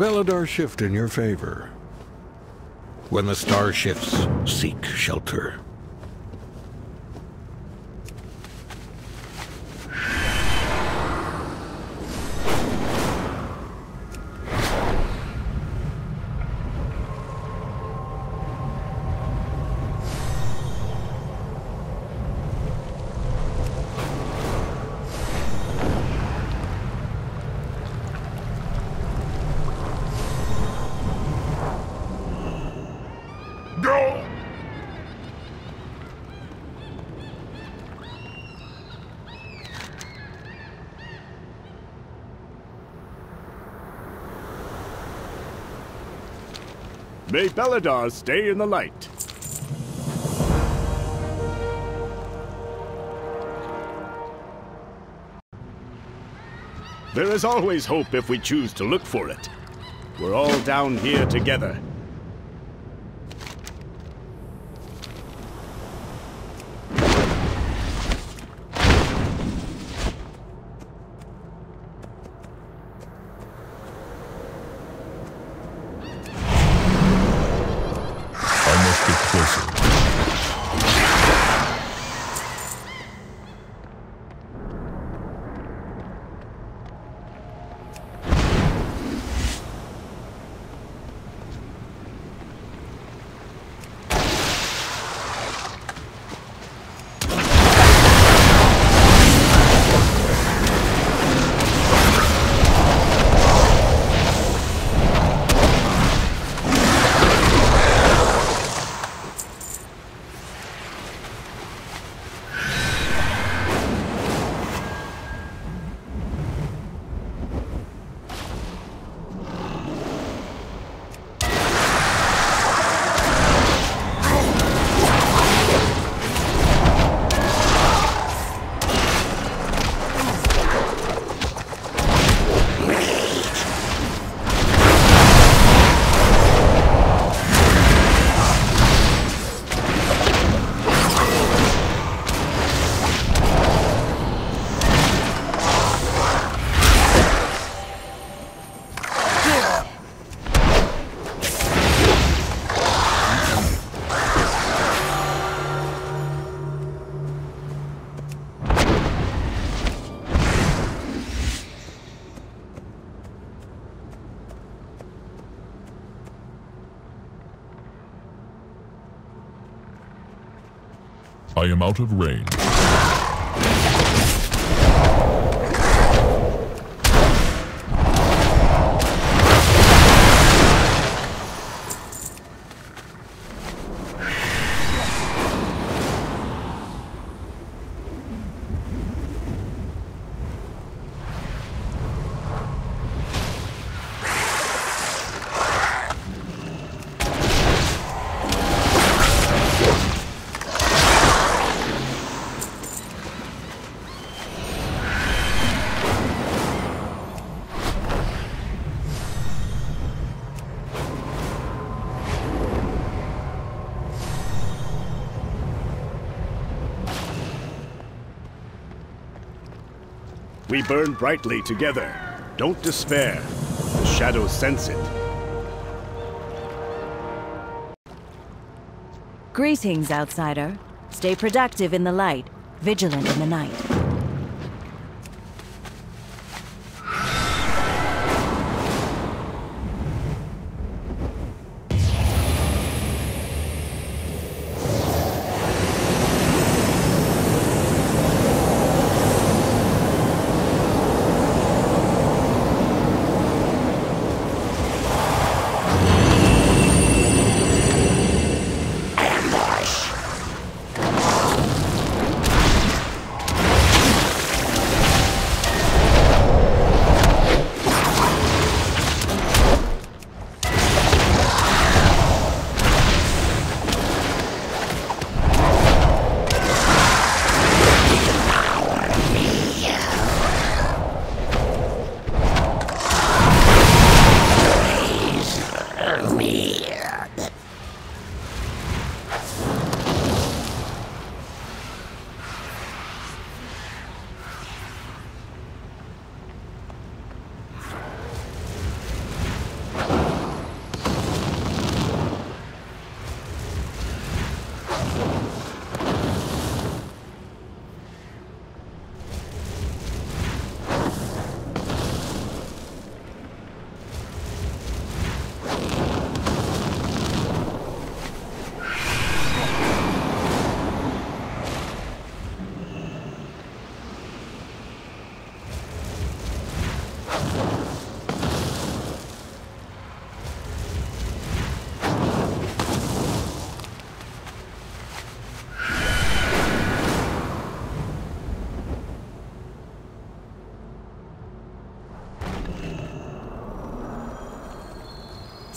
Beledar shift in your favor. When the star shifts, seek shelter. May Beledar stay in the light. There is always hope if we choose to look for it. We're all down here together. I am out of range. We burn brightly together. Don't despair. The shadows sense it. Greetings, outsider. Stay productive in the light, vigilant in the night.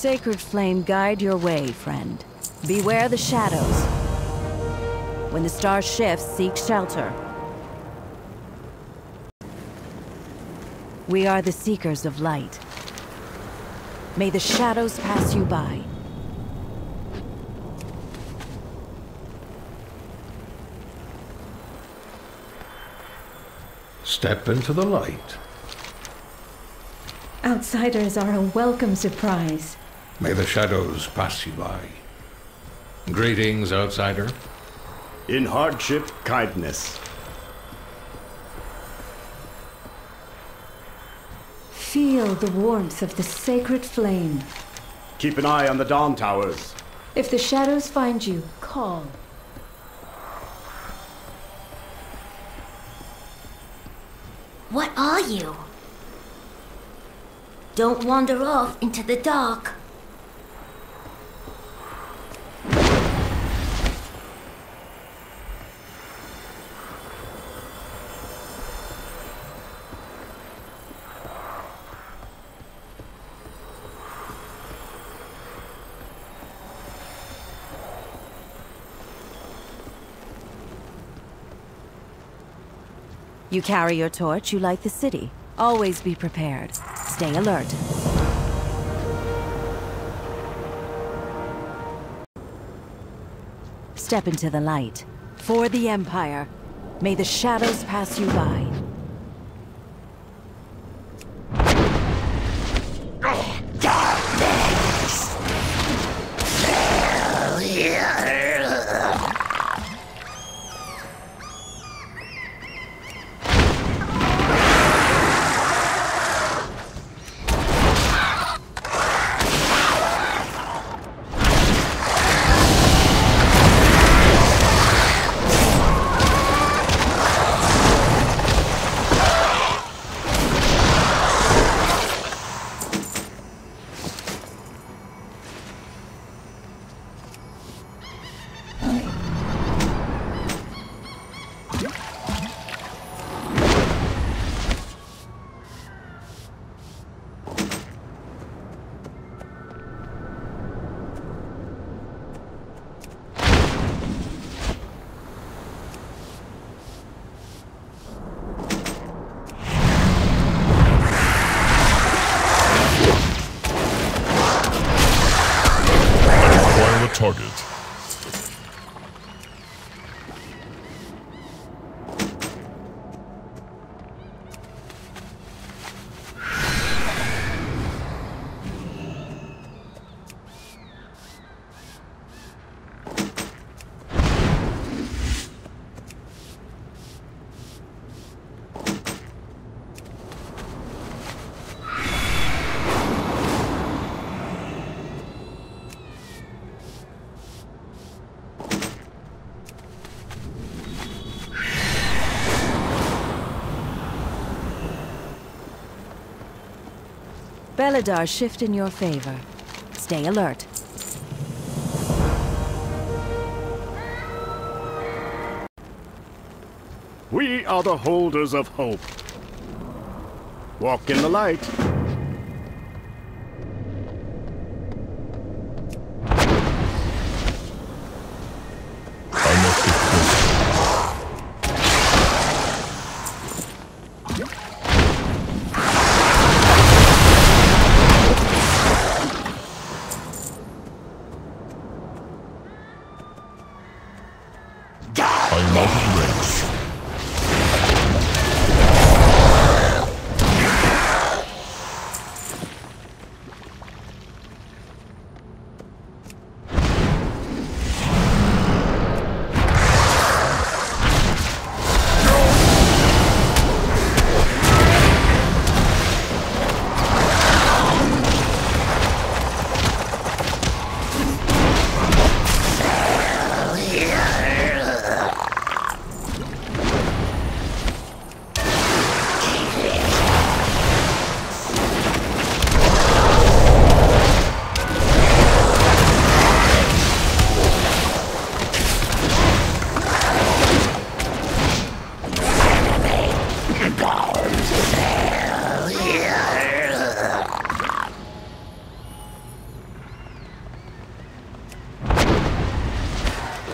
Sacred flame guide your way, friend. Beware the shadows. When the star shifts, seek shelter. We are the seekers of light. May the shadows pass you by. Step into the light. Outsiders are a welcome surprise. May the shadows pass you by. Greetings, outsider. In hardship, kindness. Feel the warmth of the sacred flame. Keep an eye on the Dawn Towers. If the shadows find you, call. What are you? Don't wander off into the dark. You carry your torch, you light the city. Always be prepared. Stay alert. Step into the light. For the Empire. May the shadows pass you by. Target. Beledar shift in your favor. Stay alert. We are the holders of hope. Walk in the light.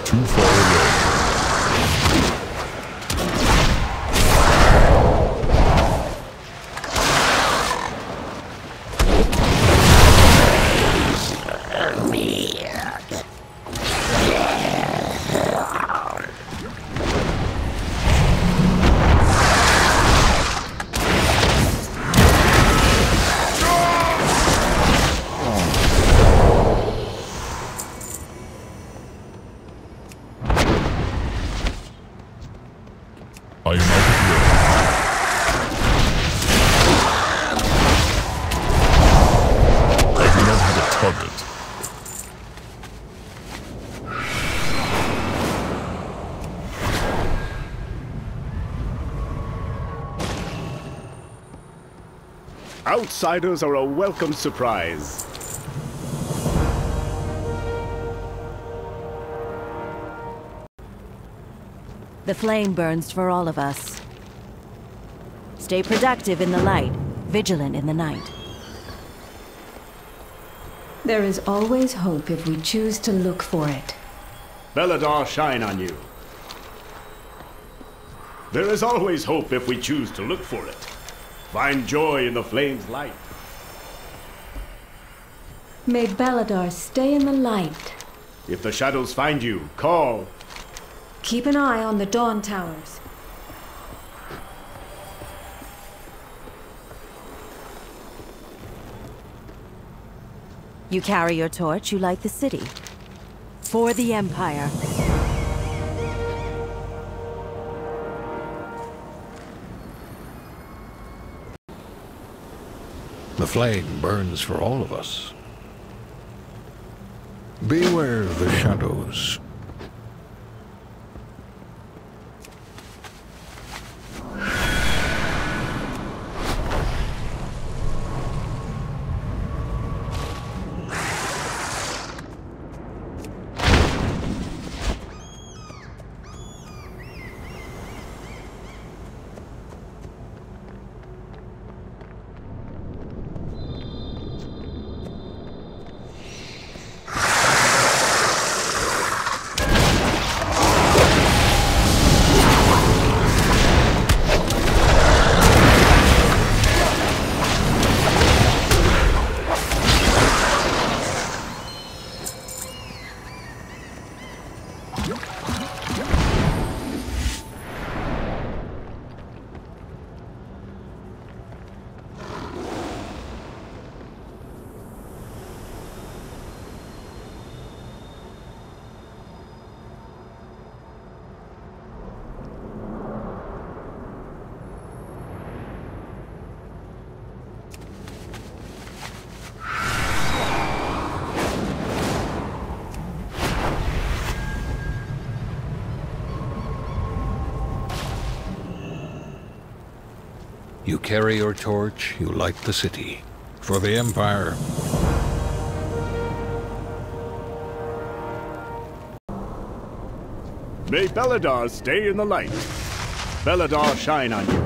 Too far away. I am out of here. Outsiders are a welcome surprise. The flame burns for all of us. Stay productive in the light, vigilant in the night. There is always hope if we choose to look for it. Beledar shine on you. There is always hope if we choose to look for it. Find joy in the flame's light. May Beledar stay in the light. If the shadows find you, call. Keep an eye on the Dawn Towers. You carry your torch, you light the city. For the Empire. The flame burns for all of us. Beware the shadows. You carry your torch, you light the city. For the Empire. May Beledar stay in the light. Beledar shine on you.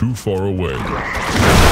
Too far away.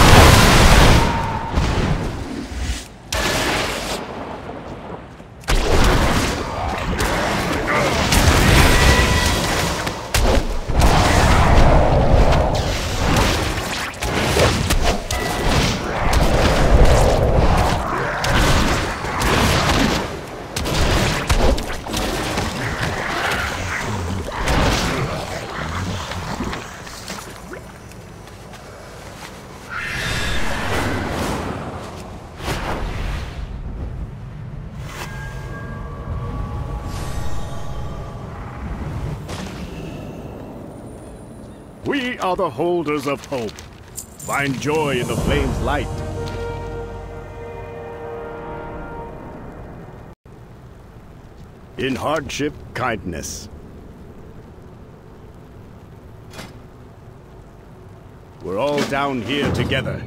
Are the holders of hope. Find joy in the flame's light. In hardship, kindness. We're all down here together.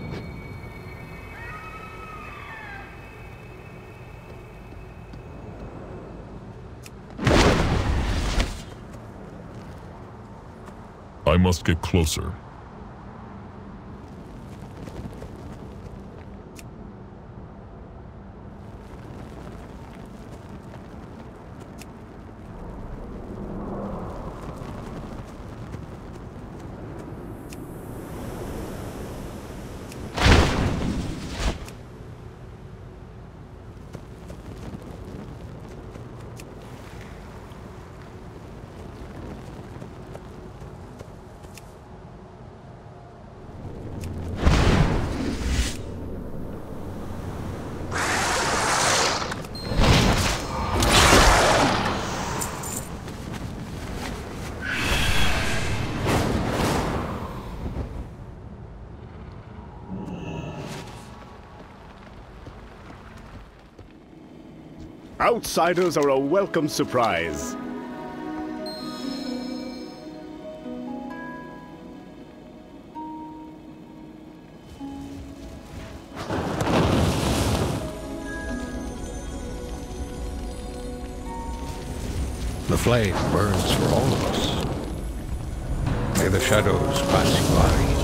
I must get closer. Outsiders are a welcome surprise. The flame burns for all of us. May the shadows pass you by.